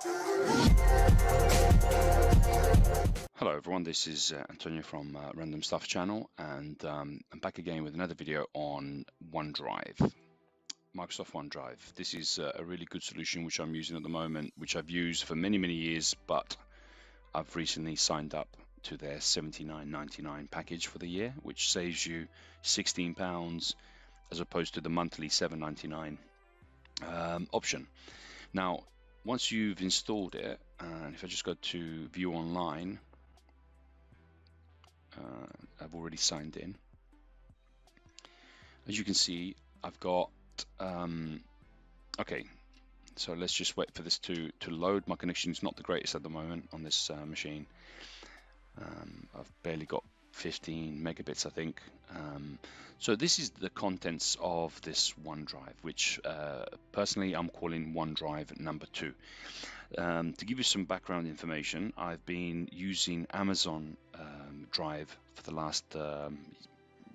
Hello everyone, this is uh, Antonio from uh, Random Stuff channel and um, I'm back again with another video on OneDrive. Microsoft OneDrive. This is uh, a really good solution which I'm using at the moment, which I've used for many, many years, but I've recently signed up to their $79.99 package for the year, which saves you £16 as opposed to the monthly $7.99 um, option. Now, once you've installed it, and if I just go to view online, uh, I've already signed in. As you can see, I've got, um, okay, so let's just wait for this to, to load. My connection is not the greatest at the moment on this uh, machine. Um, I've barely got 15 megabits, I think. Um, so this is the contents of this OneDrive, which uh, personally I'm calling OneDrive number two. Um, to give you some background information, I've been using Amazon um, Drive for the last um,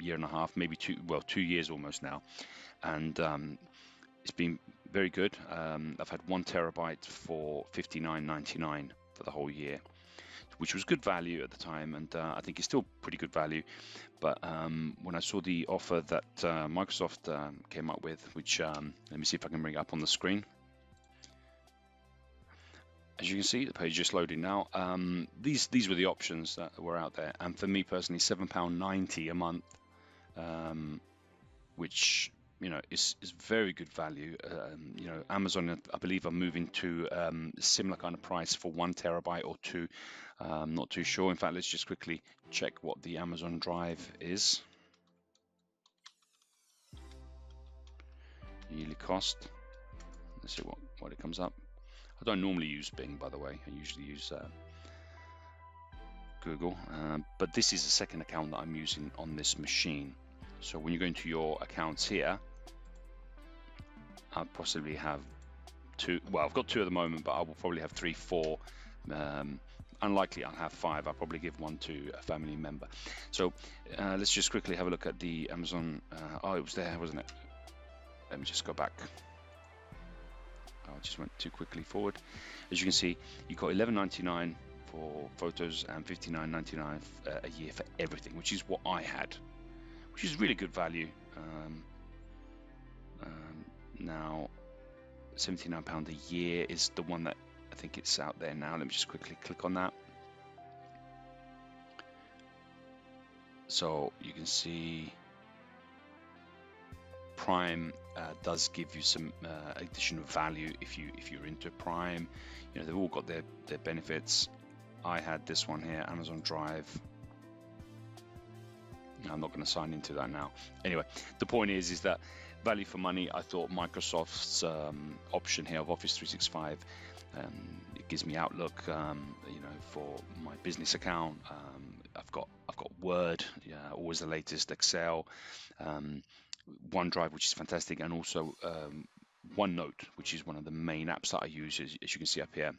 year and a half, maybe two, well, two years almost now, and um, it's been very good. Um, I've had one terabyte for 59.99 for the whole year which was good value at the time, and uh, I think it's still pretty good value. But um, when I saw the offer that uh, Microsoft um, came up with, which um, let me see if I can bring up on the screen. As you can see, the page is just loading now. Um, these these were the options that were out there, and for me personally, seven pound ninety a month, um, which you know is is very good value. Um, you know, Amazon, I believe, are moving to um, similar kind of price for one terabyte or two. I'm not too sure. In fact, let's just quickly check what the Amazon Drive is. Yearly cost. Let's see what what it comes up. I don't normally use Bing, by the way. I usually use uh, Google, um, but this is the second account that I'm using on this machine. So when you go into your accounts here, I possibly have two. Well, I've got two at the moment, but I will probably have three, four. Um, unlikely I'll have five. I'll probably give one to a family member. So uh, let's just quickly have a look at the Amazon. Uh, oh, it was there, wasn't it? Let me just go back. Oh, I just went too quickly forward. As you can see, you got 11.99 for photos and 59.99 uh, a year for everything, which is what I had, which is really good value. Um, now, 79 pound a year is the one that I think it's out there now. Let me just quickly click on that. So you can see Prime uh, does give you some uh, additional value if you if you're into Prime. You know they've all got their their benefits. I had this one here, Amazon Drive. I'm not going to sign into that now. Anyway, the point is is that value for money. I thought Microsoft's um, option here of Office 365 um, it gives me Outlook, um, you know, for my business account. Um, I've got I've got Word, yeah, always the latest. Excel, um, OneDrive, which is fantastic, and also um, OneNote, which is one of the main apps that I use, as, as you can see up here.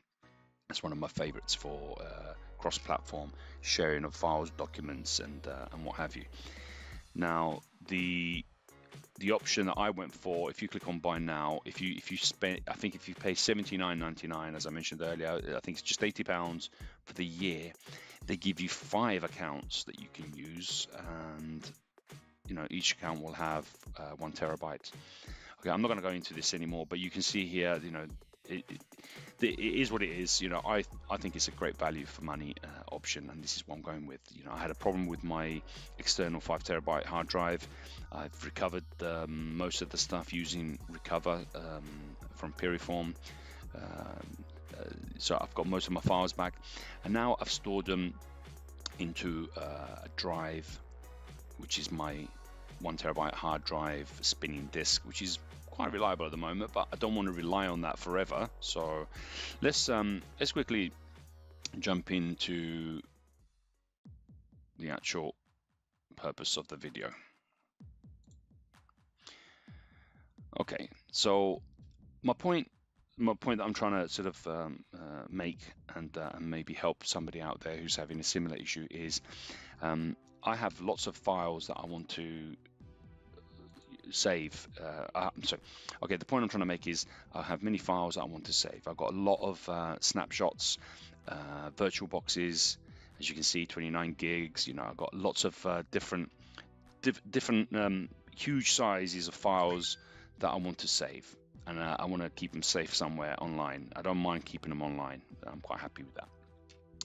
That's one of my favorites for uh, cross-platform sharing of files, documents, and uh, and what have you. Now the the option that I went for, if you click on buy now, if you if you spend, I think if you pay seventy nine ninety nine, as I mentioned earlier, I think it's just eighty pounds for the year. They give you five accounts that you can use, and you know each account will have uh, one terabyte. Okay, I'm not going to go into this anymore, but you can see here, you know, it, it, it is what it is. You know, I I think it's a great value for money uh, option, and this is what I'm going with. You know, I had a problem with my external five terabyte hard drive. I've recovered um, most of the stuff using Recuva um, from Piriform. Um, uh, so I've got most of my files back, and now I've stored them into uh, a drive, which is my one terabyte hard drive spinning disk, which is quite reliable at the moment, but I don't want to rely on that forever. So let's um, let's quickly jump into the actual purpose of the video. Okay, so my point my point that I'm trying to sort of um, uh, make and, uh, and, maybe help somebody out there who's having a similar issue is um, I have lots of files that I want to save. Uh, uh, so, okay, the point I'm trying to make is I have many files I want to save. I've got a lot of uh, snapshots, uh, virtual boxes, as you can see, 29 gigs. You know, I've got lots of uh, different, diff different um, huge sizes of files that I want to save. And uh, I want to keep them safe somewhere online. I don't mind keeping them online. I'm quite happy with that.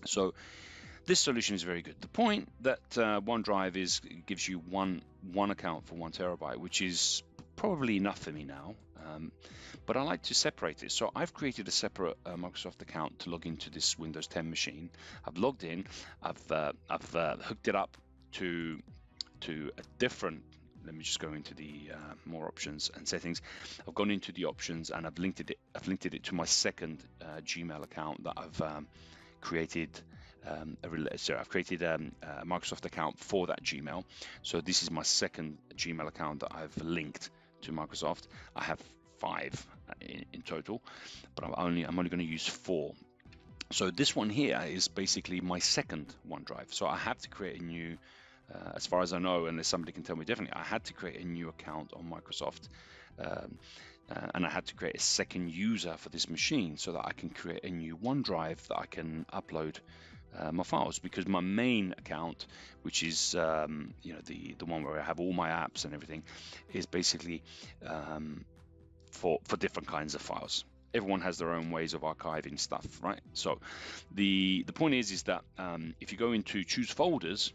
So this solution is very good. The point that uh, OneDrive is gives you one one account for one terabyte, which is probably enough for me now. Um, but I like to separate it. So I've created a separate uh, Microsoft account to log into this Windows 10 machine. I've logged in. I've uh, I've uh, hooked it up to to a different. Let me just go into the uh, more options and settings. I've gone into the options and I've linked it. I've linked it to my second uh, Gmail account that I've um, created um, a, so I've created um, a Microsoft account for that Gmail. So this is my second Gmail account that I've linked to Microsoft. I have five in, in total, but I'm only I'm only going to use four. So this one here is basically my second OneDrive. So I have to create a new, uh, as far as I know, unless somebody can tell me differently, I had to create a new account on Microsoft. Um, uh, and I had to create a second user for this machine so that I can create a new OneDrive that I can upload uh, my files because my main account, which is um, you know the the one where I have all my apps and everything, is basically um, for for different kinds of files. Everyone has their own ways of archiving stuff, right? So the the point is is that um, if you go into choose folders,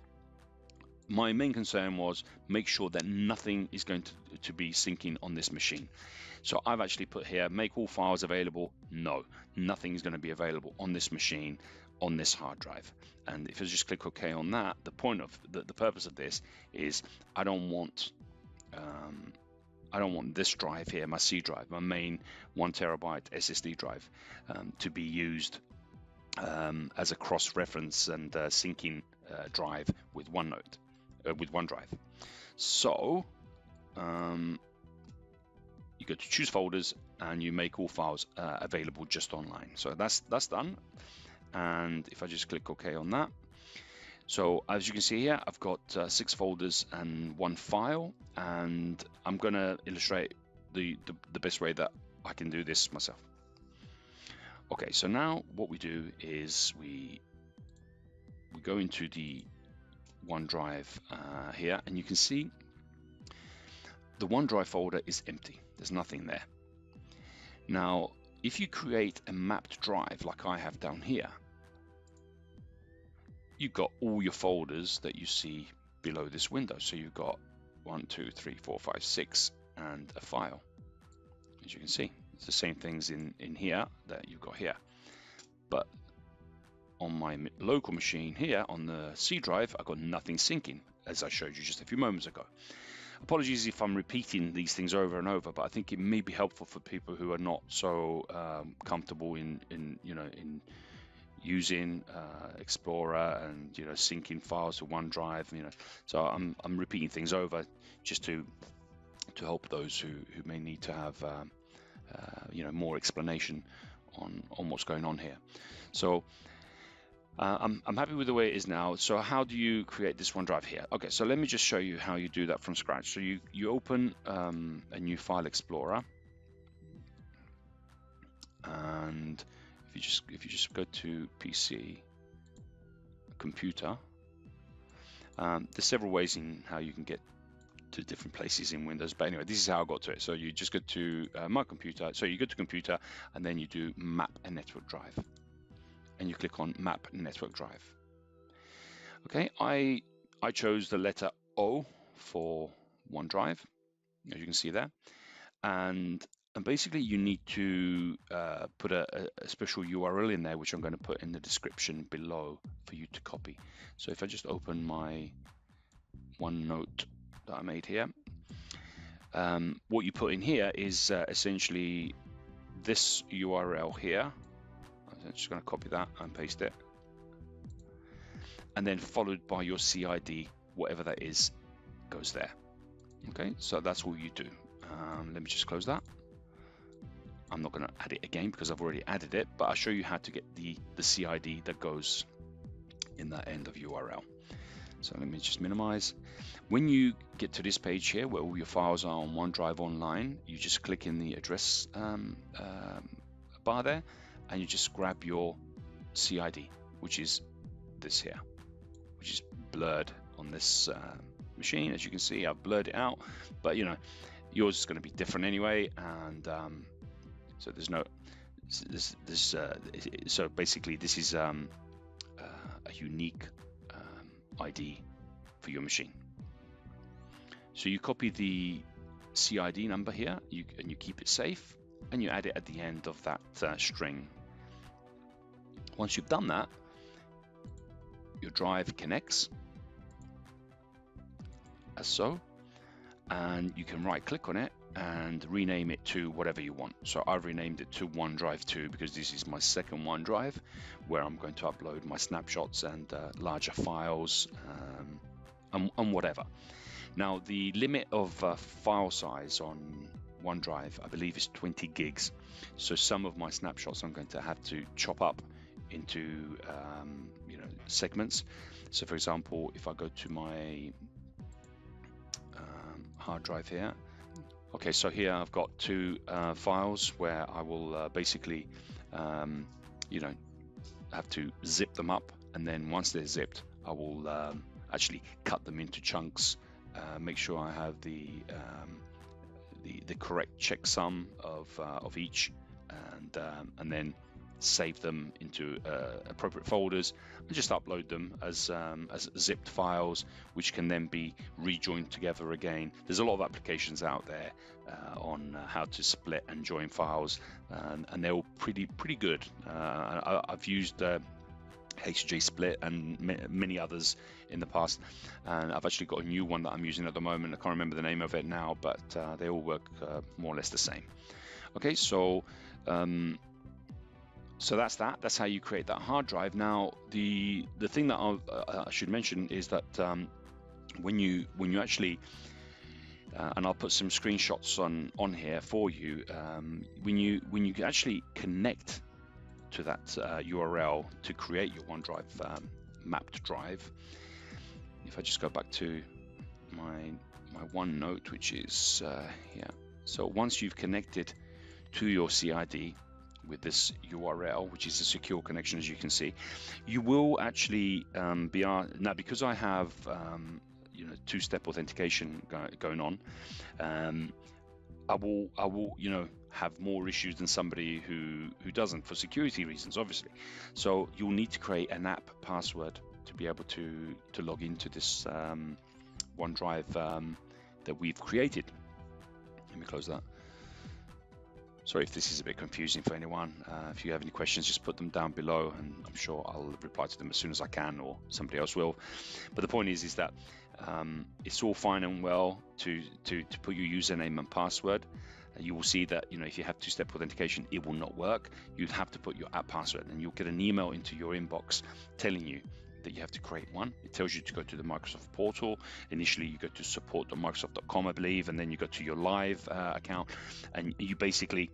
my main concern was make sure that nothing is going to, to be syncing on this machine. So I've actually put here, make all files available. No, nothing is going to be available on this machine on this hard drive. And if I just click OK on that, the point of the, the purpose of this is I don't want um, I don't want this drive here, my C drive, my main one terabyte SSD drive, um, to be used um, as a cross-reference and uh, syncing uh, drive with OneNote, uh, with OneDrive. So um, you go to choose folders and you make all files uh, available just online. So that's that's done and if I just click OK on that. So as you can see here I've got uh, six folders and one file. And I'm gonna illustrate the, the, the best way that I can do this myself. Okay so now what we do is we we go into the OneDrive uh, here. And you can see the OneDrive folder is empty. There's nothing there. Now if you create a mapped drive like I have down here, you've got all your folders that you see below this window. So you've got one, two, three, four, five, six, and a file. As you can see, it's the same things in, in here that you've got here. But on my local machine here on the C drive, I've got nothing syncing, as I showed you just a few moments ago. Apologies if I'm repeating these things over and over, but I think it may be helpful for people who are not so um, comfortable in, in you know in using uh, Explorer and you know syncing files to OneDrive. You know, so I'm I'm repeating things over just to to help those who, who may need to have um, uh, you know more explanation on on what's going on here. So uh, I'm, I'm happy with the way it is now. So how do you create this OneDrive here? Okay, so let me just show you how you do that from scratch. So you, you open um, a new file explorer. And if you just if you just go to PC, computer, um, there's several ways in how you can get to different places in Windows. But anyway, this is how I got to it. So you just go to uh, my computer. So you go to computer and then you do map a network drive and you click on Map Network Drive. Okay, I, I chose the letter O for OneDrive, as you can see there. And, and basically you need to uh, put a, a, special URL in there, which I'm going to put in the description below for you to copy. So if I just open my OneNote that I made here, um, what you put in here is uh, essentially this URL here, I'm just going to copy that and paste it. And then followed by your CID, whatever that is, goes there. Okay, so that's all you do. Um, let me just close that. I'm not going to add it again because I've already added it, but I'll show you how to get the, the CID that goes in that end of URL. So let me just minimize. When you get to this page here where all your files are on OneDrive Online, you just click in the address um, um, bar there and you just grab your CID, which is this here, which is blurred on this uh, machine. As you can see, I've blurred it out, but you know, yours is going to be different anyway. And um, so there's no, this, this uh, so basically this is um, uh, a unique um, ID for your machine. So you copy the CID number here you, and you keep it safe and you add it at the end of that uh, string. Once you've done that, your drive connects as so and you can right click on it and rename it to whatever you want. So I've renamed it to OneDrive 2 because this is my second OneDrive where I'm going to upload my snapshots and uh, larger files um, and, and, whatever. Now the limit of uh, file size on OneDrive I believe is 20 gigs. So some of my snapshots I'm going to have to chop up into um, you know segments. So for example, if I go to my um, hard drive here, okay, so here I've got two uh, files where I will uh, basically um, you know have to zip them up, and then once they're zipped, I will um, actually cut them into chunks. Uh, make sure I have the um, the, the correct checksum of uh, of each, and um, and then save them into uh, appropriate folders and just upload them as, um, as zipped files which can then be rejoined together again there's a lot of applications out there uh, on uh, how to split and join files and, and they're all pretty pretty good uh, I, have used HJ Split and many others in the past. And I've actually got a new one that I'm using at the moment. I can't remember the name of it now, but uh, they all work uh, more or less the same. Okay, so um, so that's that. That's how you create that hard drive. Now, the the thing that uh, i should mention is that um, when you when you actually uh, and I'll put some screenshots on on here for you. Um, when you when you actually connect to that uh, URL to create your OneDrive um, mapped drive, if I just go back to my my OneNote, which is uh, yeah. So once you've connected to your CID, with this URL, which is a secure connection, as you can see. You will actually um, be now because I have um, you know two-step authentication go going on. Um, I will I will you know have more issues than somebody who who doesn't for security reasons, obviously. So you'll need to create an app password to be able to to log into this um, OneDrive um, that we've created. Let me close that. Sorry if this is a bit confusing for anyone. Uh, if you have any questions, just put them down below, and I'm sure I'll reply to them as soon as I can, or somebody else will. But the point is, is that um, it's all fine and well to, to to put your username and password. Uh, you will see that you know if you have two-step authentication, it will not work. You'd have to put your app password, and you'll get an email into your inbox telling you that you have to create one. It tells you to go to the Microsoft portal. Initially, you go to support.microsoft.com, I believe, and then you go to your live uh, account, and you basically,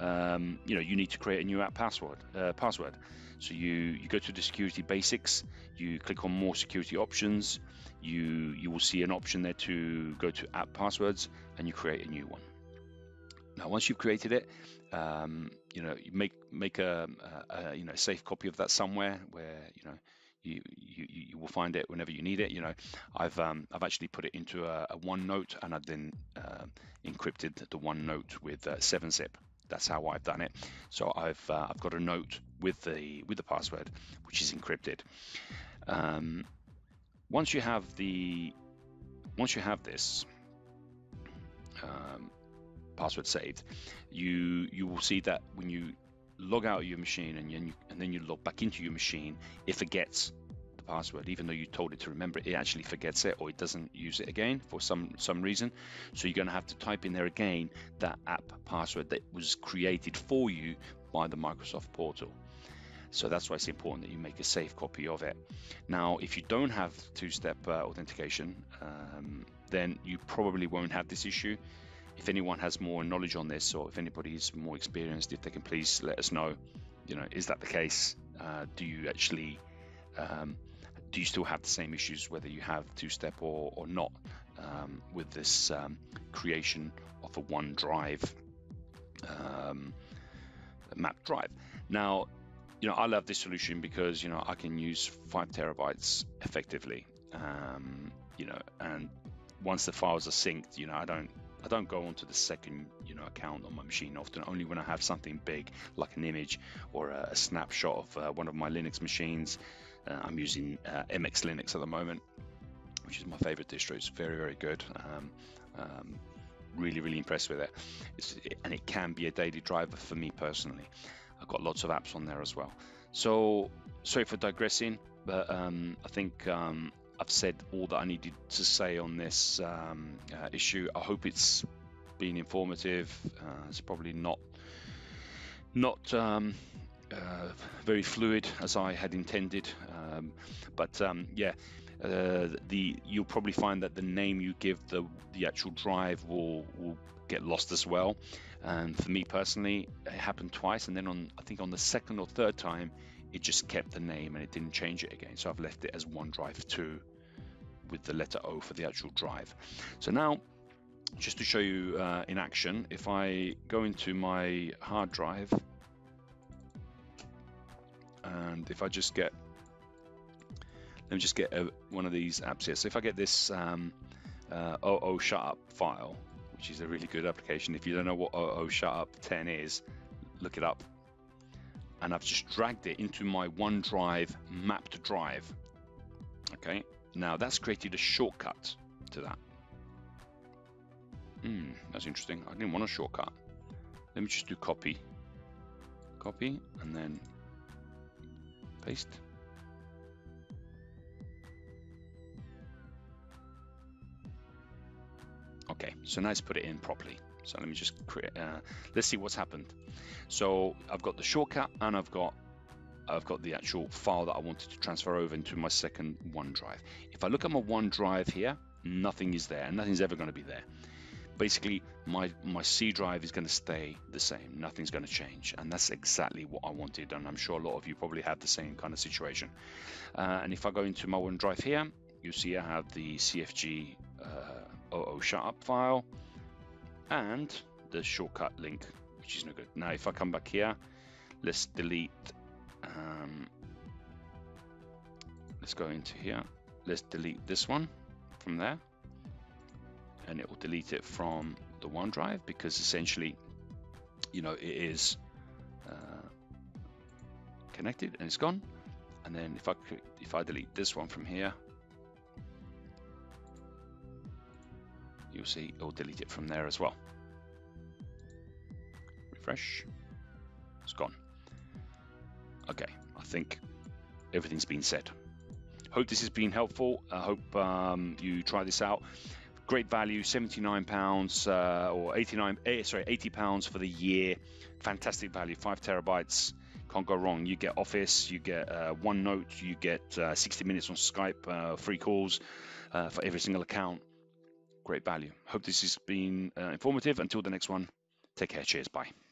um, you know, you need to create a new app password. Uh, password. So you you go to the security basics. You click on more security options. You you will see an option there to go to app passwords, and you create a new one. Now, once you've created it, um, you know, you make make a, a, a you know safe copy of that somewhere where you know you, you, you will find it whenever you need it. You know, I've um, I've actually put it into a, a OneNote and I've then uh, encrypted the OneNote with uh, 7-zip. That's how I've done it. So I've uh, I've got a note with the with the password which is encrypted. Um, once you have the once you have this um, password saved, you you will see that when you log out of your machine and, you, and then you log back into your machine, it forgets the password, even though you told it to remember it, it actually forgets it or it doesn't use it again for some some reason. So you're going to have to type in there again that app password that was created for you by the Microsoft portal. So that's why it's important that you make a safe copy of it. Now, if you don't have two-step uh, authentication, um, then you probably won't have this issue if anyone has more knowledge on this or if anybody is more experienced, if they can please let us know, you know, is that the case? Uh, do you actually um, do you still have the same issues whether you have two-step or, or not um, with this um, creation of a OneDrive um, map drive? Now, you know, I love this solution because you know I can use five terabytes effectively. Um, you know, and once the files are synced, you know, I don't I don't go onto the second you know account on my machine often only when I have something big like an image or a, a snapshot of uh, one of my Linux machines. Uh, I'm using uh, MX Linux at the moment which is my favorite distro. It's very very good. Um, um, really really impressed with it and it can be a daily driver for me personally. I've got lots of apps on there as well. So sorry for digressing but um, I think um, I've said all that I needed to say on this um, uh, issue. I hope it's been informative. Uh, it's probably not not um, uh, very fluid as I had intended, um, but um, yeah. Uh, the you'll probably find that the name you give the the actual drive will will get lost as well. And for me personally, it happened twice, and then on I think on the second or third time, it just kept the name and it didn't change it again. So I've left it as OneDrive 2 with the letter O for the actual drive. So now, just to show you uh, in action, if I go into my hard drive and if I just get, let me just get a, one of these apps here. So if I get this um, uh, OO Shut Up file, which is a really good application. If you don't know what OO Shut Up 10 is, look it up and I've just dragged it into my OneDrive mapped drive. Okay, now that's created a shortcut to that. Hmm, that's interesting. I didn't want a shortcut. Let me just do copy. Copy and then paste. Okay, so now let's put it in properly. So let me just create, uh, let's see what's happened. So I've got the shortcut and I've got I've got the actual file that I wanted to transfer over into my second OneDrive. If I look at my OneDrive here, nothing is there. And nothing's ever going to be there. Basically, my, my C drive is going to stay the same. Nothing's going to change. And that's exactly what I wanted. And I'm sure a lot of you probably have the same kind of situation. Uh, and if I go into my OneDrive here, you see I have the CFG uh, OO shut up file and the shortcut link, which is no good. Now, if I come back here, let's delete, um, let's go into here. Let's delete this one from there and it will delete it from the OneDrive because essentially, you know, it is uh, connected and it's gone. And then if I if I delete this one from here, you'll see it'll delete it from there as well. Refresh. It's gone. Okay, I think everything's been said. Hope this has been helpful. I hope um, you try this out. Great value, 79 pounds uh, or 89, eh, sorry, 80 pounds for the year. Fantastic value, five terabytes. Can't go wrong. You get Office, you get uh, OneNote, you get uh, 60 minutes on Skype, uh, free calls uh, for every single account great value. Hope this has been uh, informative. Until the next one, take care. Cheers. Bye.